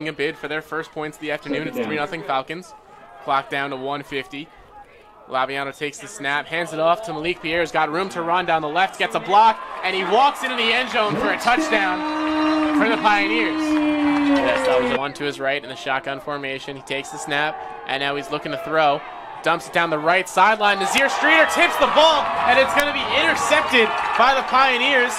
a bid for their first points of the afternoon. It's 3 0 Falcons. Clock down to 150. Laviano takes the snap, hands it off to Malik Pierre, who's got room to run down the left, gets a block, and he walks into the end zone for a touchdown for the Pioneers. Yes, that was one to his right in the shotgun formation. He takes the snap, and now he's looking to throw. Dumps it down the right sideline. Nazir Streeter tips the ball, and it's going to be intercepted by the Pioneers.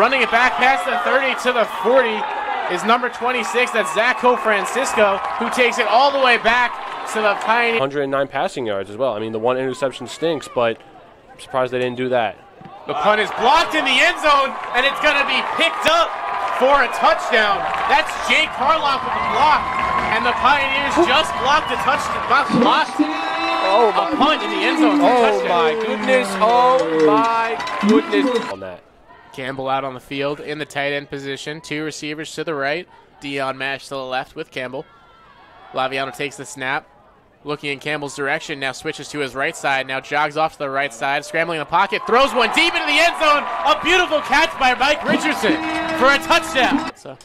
Running it back past the 30 to the 40 is number 26. That's Zach Francisco, who takes it all the way back to the Pioneers. 109 passing yards as well. I mean, the one interception stinks, but I'm surprised they didn't do that. The punt is blocked in the end zone, and it's going to be picked up for a touchdown. That's Jake Carlock with the block, and the Pioneers just blocked a touchdown. Blocked oh a punt in the end zone. Oh my goodness! Oh my goodness! On that. Campbell out on the field in the tight end position. Two receivers to the right. Dion Mash to the left with Campbell. Laviano takes the snap. Looking in Campbell's direction, now switches to his right side, now jogs off to the right side, scrambling in the pocket, throws one deep into the end zone. A beautiful catch by Mike Richardson for a touchdown. So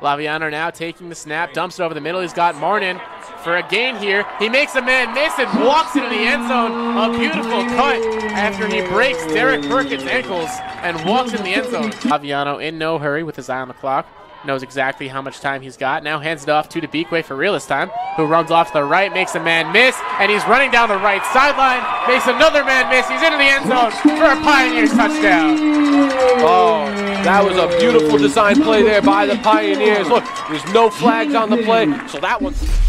Laviano now taking the snap, dumps it over the middle. He's got Marnin for a gain here. He makes a man miss and walks into the end zone. A beautiful cut after he breaks Derek Perkins' ankles and walks in the end zone. Laviano in no hurry with his eye on the clock. Knows exactly how much time he's got. Now hands it off to Debikwe for real this time, who runs off to the right, makes a man miss, and he's running down the right sideline, makes another man miss. He's into the end zone for a Pioneers touchdown. Oh, that was a beautiful design play there by the Pioneers. Look, there's no flags on the play, so that one's.